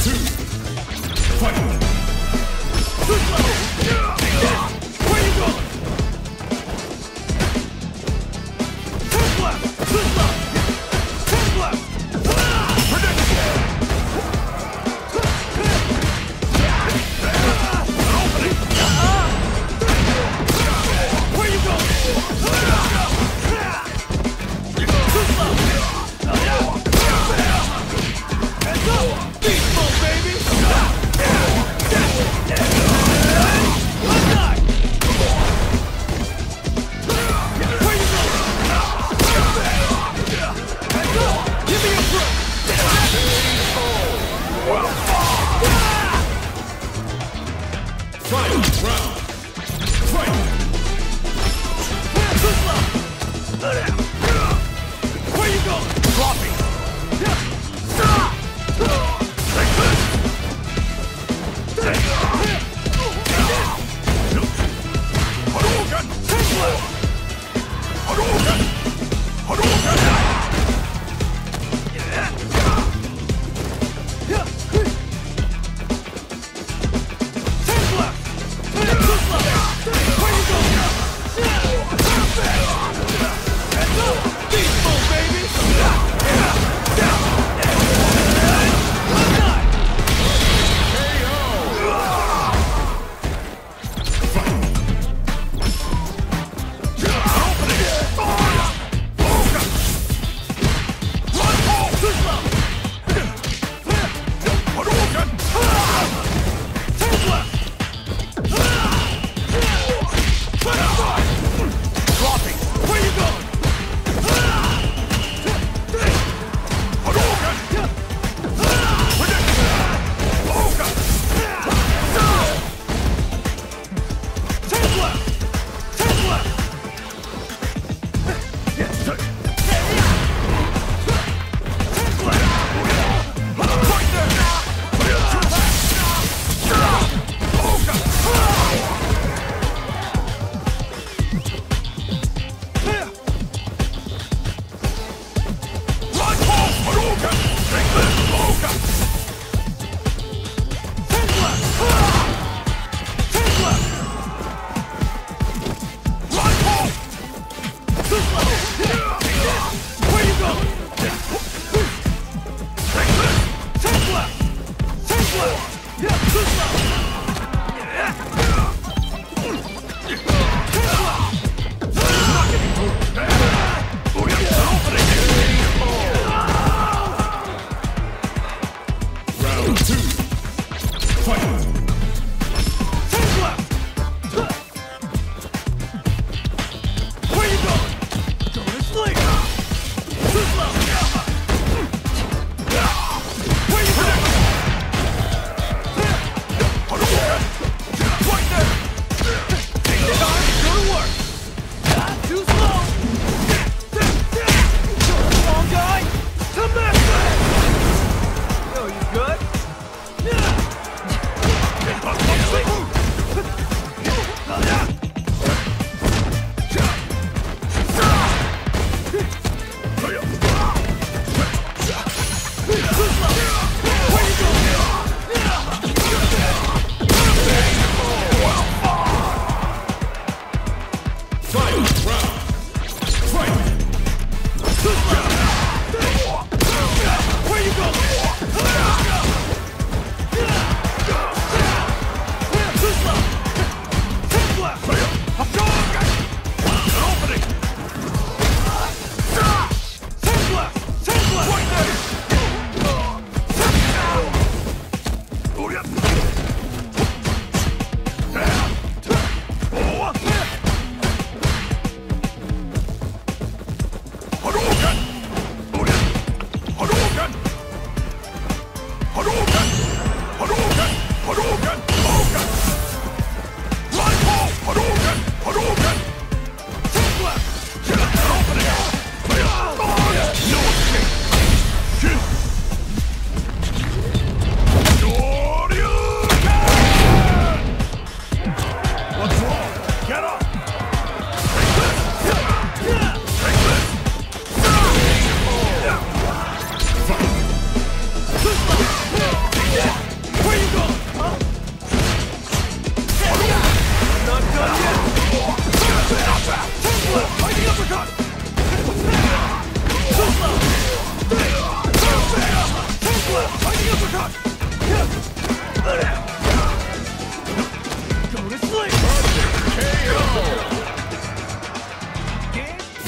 two, fight! Final round. Fight!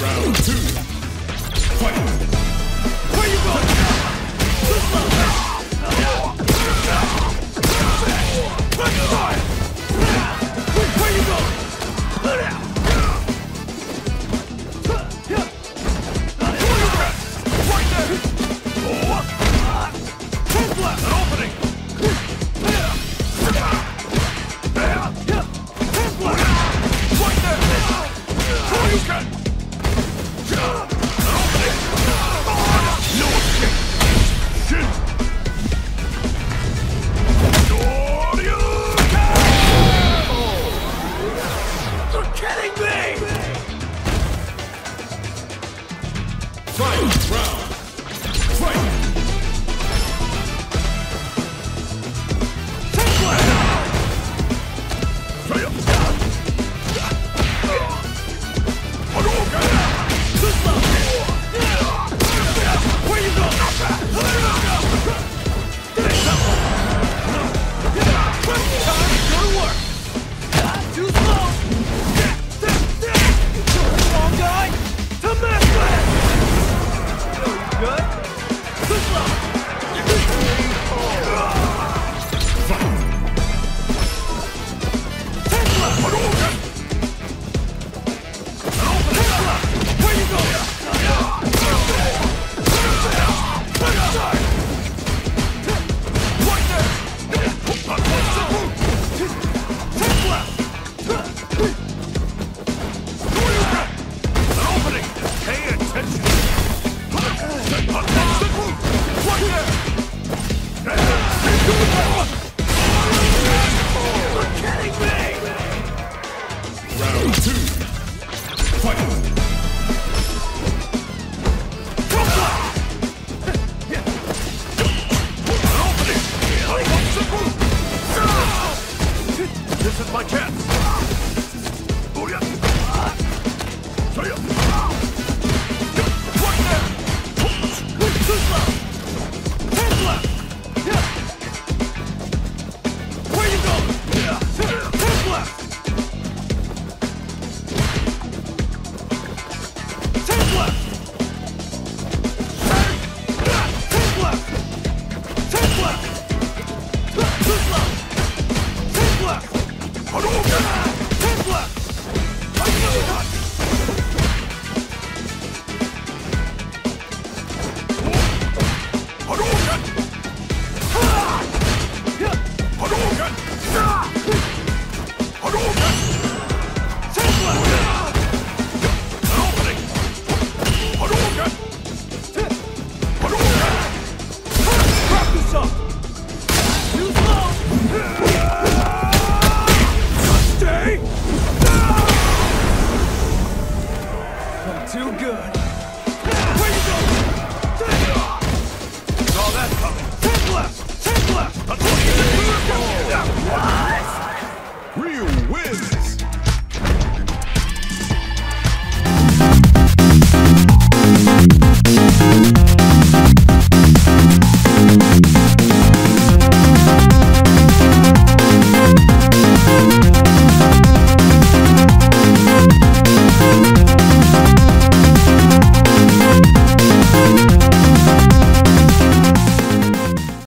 Round two. Fight! Fight! Round!